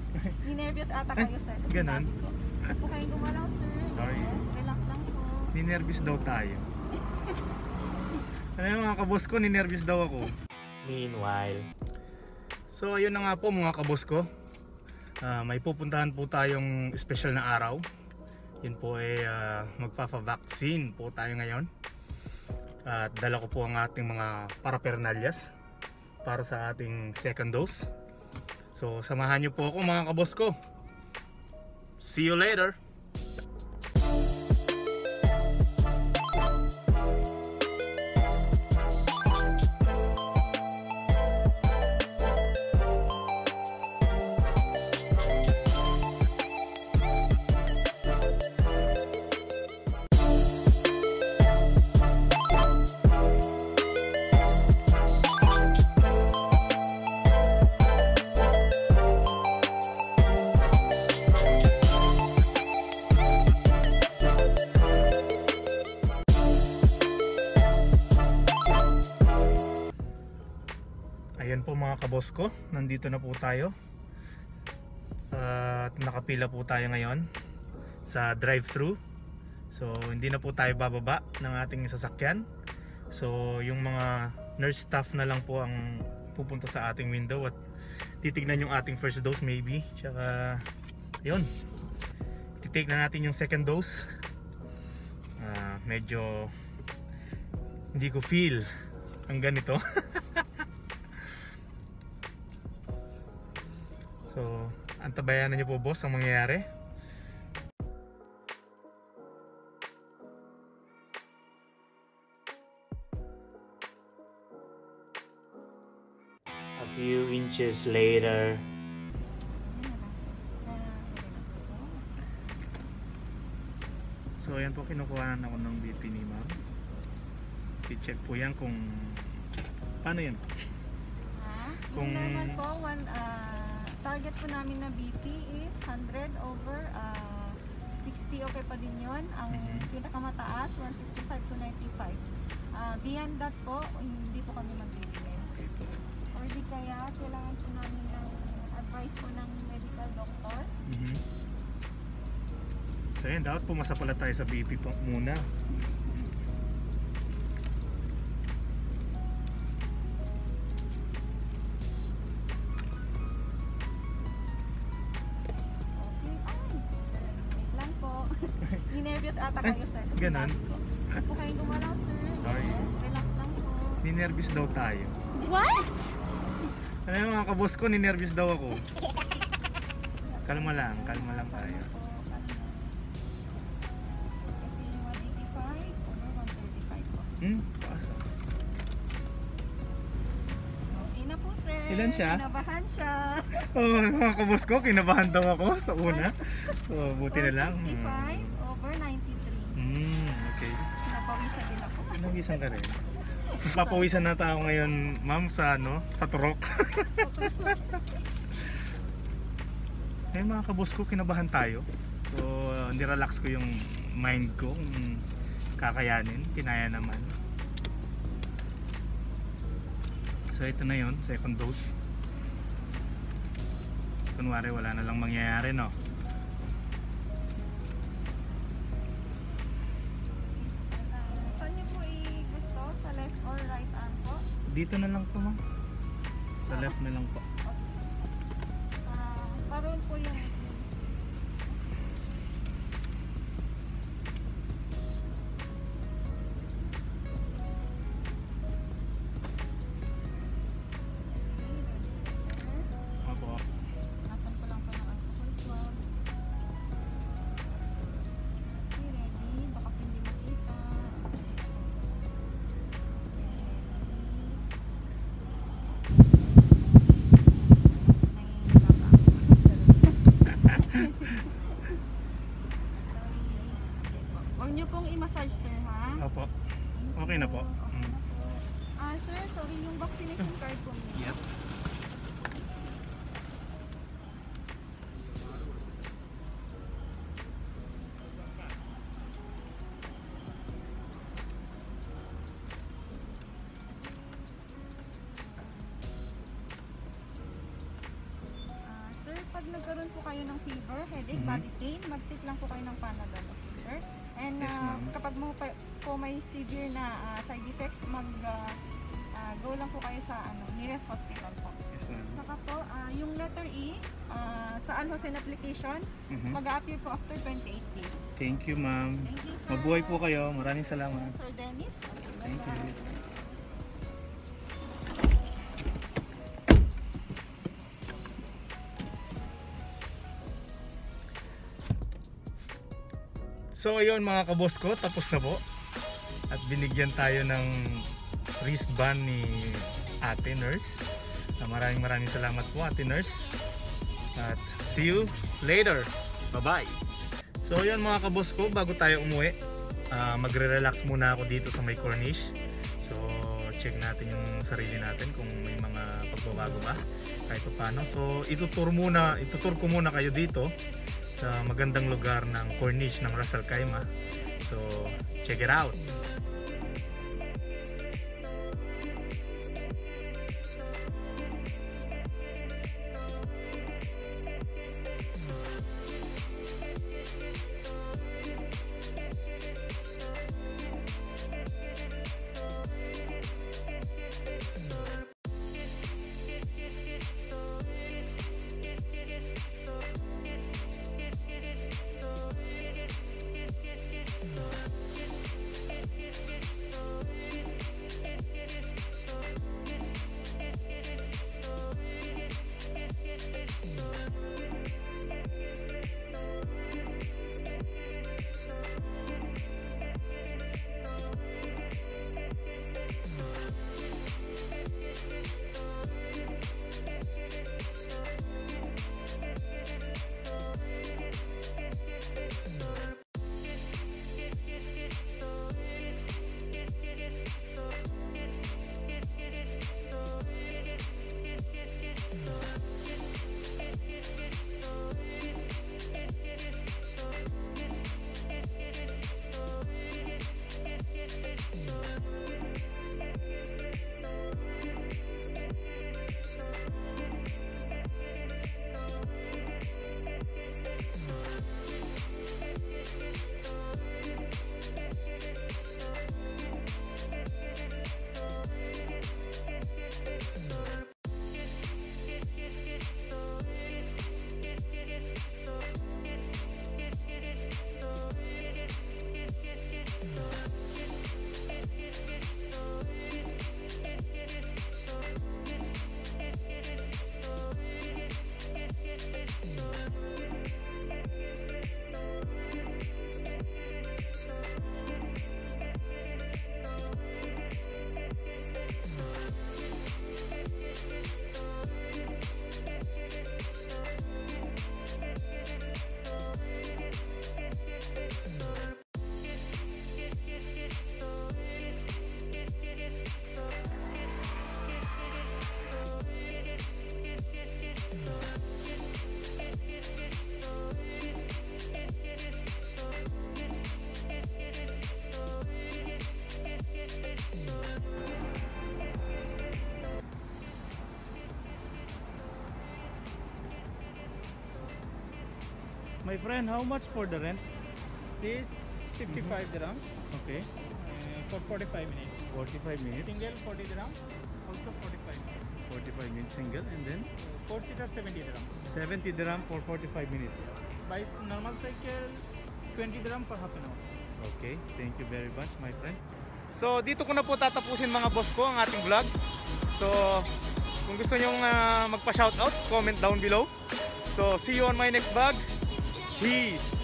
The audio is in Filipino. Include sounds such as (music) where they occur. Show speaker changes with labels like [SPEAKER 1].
[SPEAKER 1] (laughs) Ninervyos ata kayo, sir. sa
[SPEAKER 2] Ganon.
[SPEAKER 1] sinabi ko. Huwag po kayong gumalaw, sir.
[SPEAKER 2] Sorry.
[SPEAKER 1] Yes, relax lang po.
[SPEAKER 2] Ninervous daw tayo. Ano yung mga kabos ko, ninervous daw ako.
[SPEAKER 3] Meanwhile,
[SPEAKER 2] So ayun na nga po mga kabos ko. Ah, may pupuntahan po tayong special na araw. Yun po ay ah, magpapa-vaccine po tayo ngayon. At dala ko po ang ating mga parapernalyas para sa ating second dose. So samahan niyo po ako mga kabos ko. See you later. Ayan po mga kabos ko, nandito na po tayo. At nakapila po tayo ngayon sa drive-thru. So hindi na po tayo bababa ng ating sasakyan. So yung mga nurse staff na lang po ang pupunta sa ating window at titignan yung ating first dose maybe. Tsaka yun. Titake na natin yung second dose. Ah, medyo hindi ko feel ang ganito. (laughs) So, antabayanan niyo po boss ang mangyayari.
[SPEAKER 3] a few inches later,
[SPEAKER 2] So, ayan po kinukuha ako ng BP ni ma'am. I-check po yan kung paano yan.
[SPEAKER 1] Ha?
[SPEAKER 2] Kung-
[SPEAKER 1] Yung normal po, one, ah, target po namin na BP is 100 over ah, 60. Okay pa din yun. Ang
[SPEAKER 2] Mhm.
[SPEAKER 1] pinakamataas, 165 to 95. Ah, beyond that po, hindi po kami magbibigay.
[SPEAKER 2] Okay po.
[SPEAKER 1] Or di kaya, kailangan po namin ng advice po ng medical doctor.
[SPEAKER 2] Mhm. So, ayan, dapat pumasa pala tayo sa BP po muna.
[SPEAKER 1] Ninervyos ata
[SPEAKER 2] Ay,
[SPEAKER 1] kayo, sir. sa
[SPEAKER 2] ganon.
[SPEAKER 1] Huwag po kayong gumalaw, sir.
[SPEAKER 2] Sorry.
[SPEAKER 1] Yes, relax lang po.
[SPEAKER 2] Ninervous daw tayo.
[SPEAKER 1] What?
[SPEAKER 2] Ano yung mga kabos ko, ninervous daw ako. Kalma lang, kalma lang tayo.
[SPEAKER 1] Kasi 185 over 135 po.
[SPEAKER 2] Hmm? Taas ah.
[SPEAKER 1] Okay na po, sir.
[SPEAKER 2] Ilan siya?
[SPEAKER 1] Kinabahan siya.
[SPEAKER 2] Oh, mga kabos ko, kinabahan daw ako sa una. (laughs) So, buti na lang.
[SPEAKER 1] 155 over 93.
[SPEAKER 2] Hmm, okay.
[SPEAKER 1] Napawisan din ako.
[SPEAKER 2] Pinawisan ka rin. Papawisan na tayo ngayon, ma'am, sa ano, sa turok. (laughs) Eh mga kabos ko, kinabahan tayo. So, uh, nirelax ko yung mind ko kung kakayanin. Kinaya naman. So, ito na yun, second dose. Kunwari, wala na lang mangyayari, no?
[SPEAKER 1] Or right arm po?
[SPEAKER 2] Dito na lang po, ma'am. Sa left na lang po.
[SPEAKER 1] Ah, paron po yung
[SPEAKER 2] Opo.
[SPEAKER 1] Okay
[SPEAKER 2] na po.
[SPEAKER 1] Okay
[SPEAKER 2] Mm.
[SPEAKER 1] na po. Ah, sir, sorry, yung vaccination card po.
[SPEAKER 2] Yep.
[SPEAKER 1] Nagkaroon po kayo ng fever, headache,
[SPEAKER 2] Mhm.
[SPEAKER 1] body pain, mag-take lang po kayo ng Panadol, okay, sir? And
[SPEAKER 2] Yes,
[SPEAKER 1] ah, kapag mo pa, po may severe na ah, side effects, mag ah, ah, go lang po kayo sa ano, nearest hospital po.
[SPEAKER 2] Yes, ma'am.
[SPEAKER 1] Saka po, ah, yung letter E, ah, sa Alhosen application,
[SPEAKER 2] Mhm.
[SPEAKER 1] mag-a-appear po after 28 days.
[SPEAKER 2] Thank you, ma'am. Mabuhay po kayo. Maraming salamat.
[SPEAKER 1] Sir Dennis.
[SPEAKER 2] Thank you. So ayun mga kabos ko, tapos na po. At binigyan tayo ng wristband ni ate nurse. Ah, maraming maraming salamat po ate nurse. At see you later. Bye-bye. So yun mga kabos ko, bago tayo umuwi, ah, magre-relax muna ako dito sa may Corniche. So check natin yung sarili natin kung may mga pagbabago ba kahit pa paano. So itutur muna, itutur ko muna kayo dito sa magandang lugar ng Corniche ng Ras Al Khaimah. So check it out. My friend, how much for the rent?
[SPEAKER 4] This 55 dirham
[SPEAKER 2] Okay,
[SPEAKER 4] uh, for 45 minutes.
[SPEAKER 2] 45 minutes.
[SPEAKER 4] Single 40 dirham, also 45 minutes.
[SPEAKER 2] 45 minutes single and then
[SPEAKER 4] Four seater 70 dirham.
[SPEAKER 2] 70 dirham for 45 minutes.
[SPEAKER 4] By normal cycle 20 dirham per half an hour.
[SPEAKER 2] Okay, thank you very much my friend. So dito ko na po tatapusin mga boss ko ang ating vlog. So kung gusto nyong uh, magpa-shoutout, comment down below. So see you on my next vlog. Peace!